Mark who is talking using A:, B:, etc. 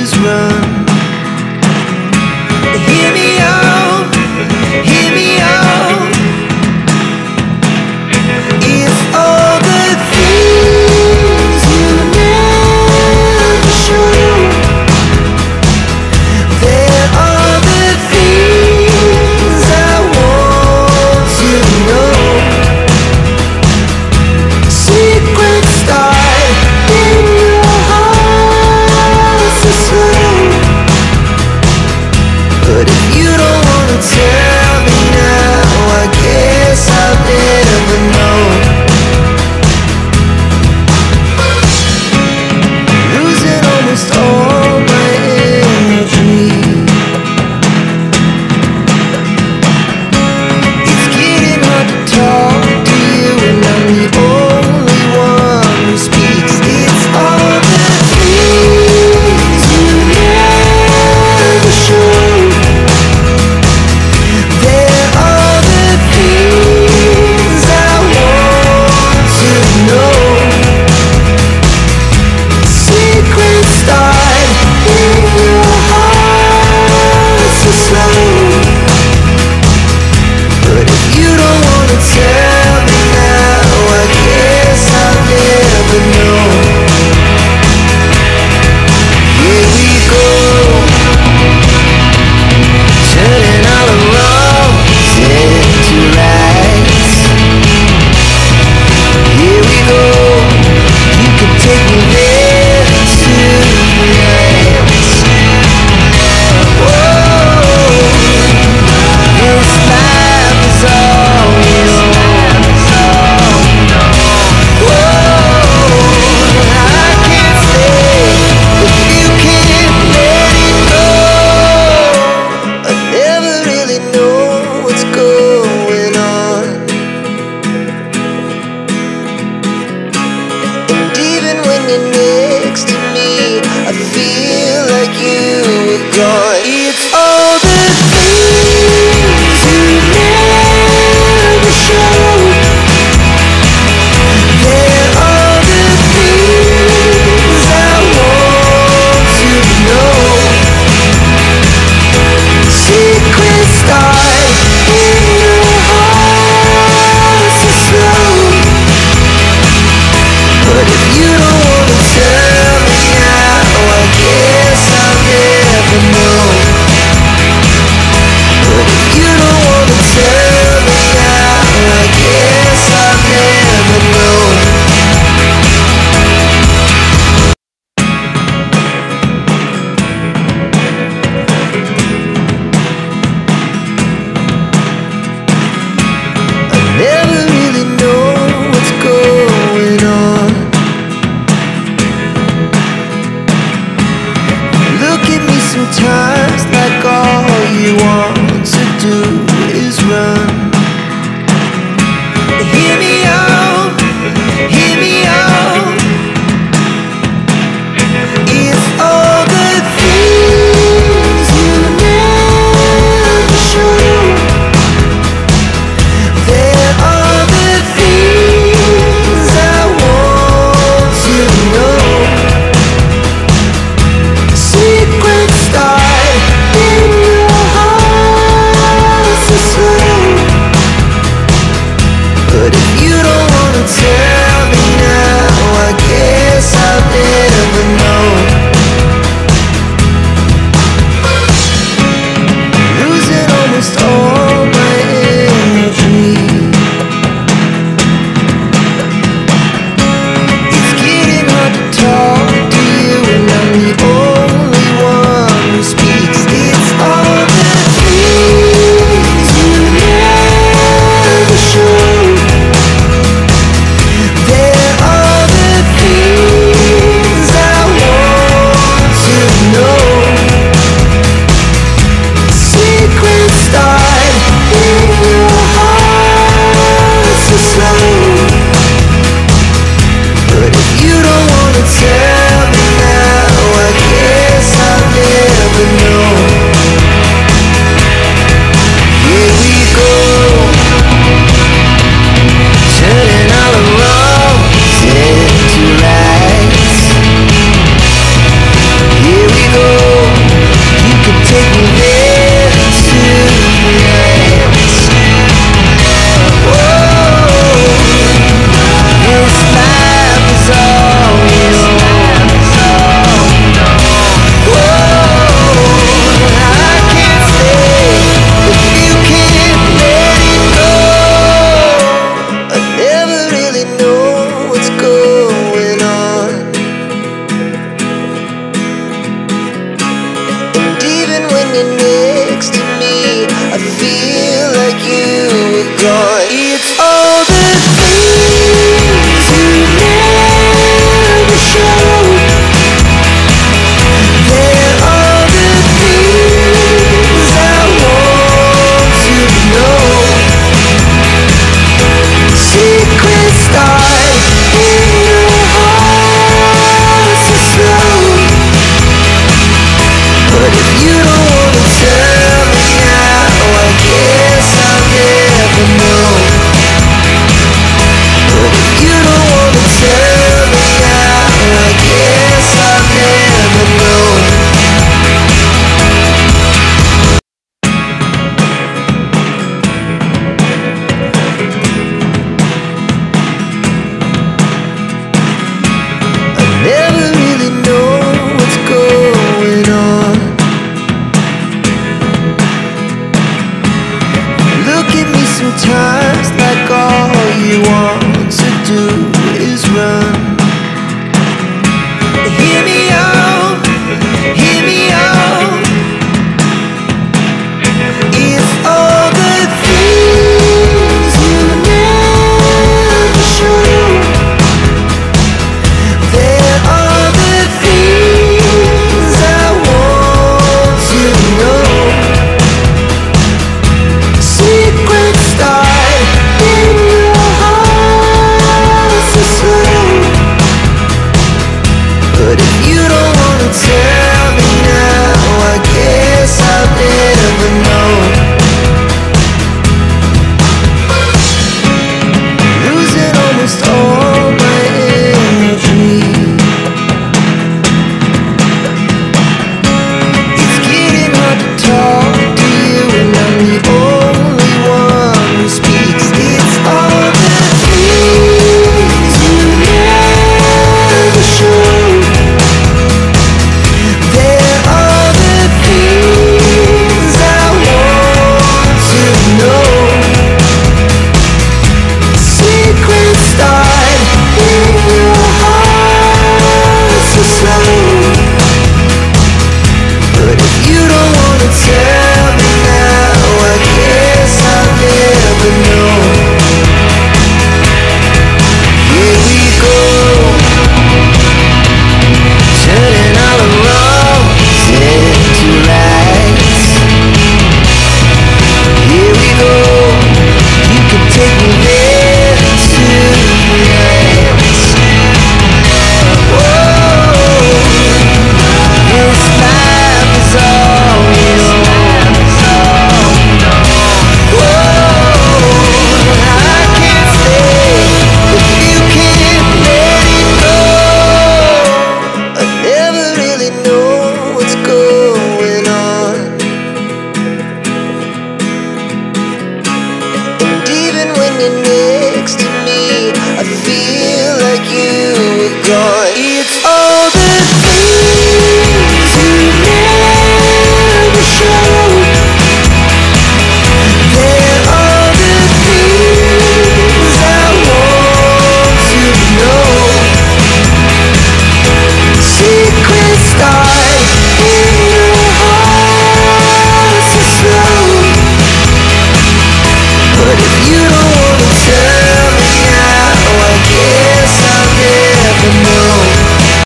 A: is run. time.